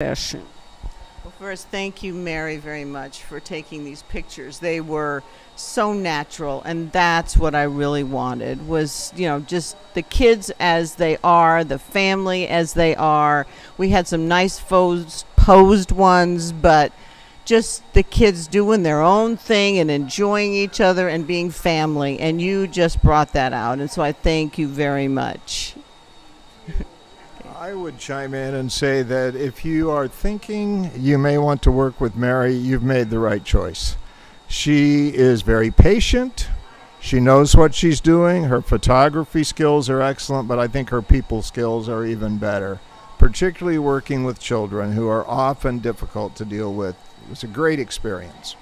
session. Well, first, thank you, Mary, very much for taking these pictures. They were so natural, and that's what I really wanted was, you know, just the kids as they are, the family as they are. We had some nice posed, posed ones, but just the kids doing their own thing and enjoying each other and being family. And you just brought that out, and so I thank you very much. I would chime in and say that if you are thinking you may want to work with Mary, you've made the right choice. She is very patient. She knows what she's doing. Her photography skills are excellent, but I think her people skills are even better, particularly working with children who are often difficult to deal with. It was a great experience.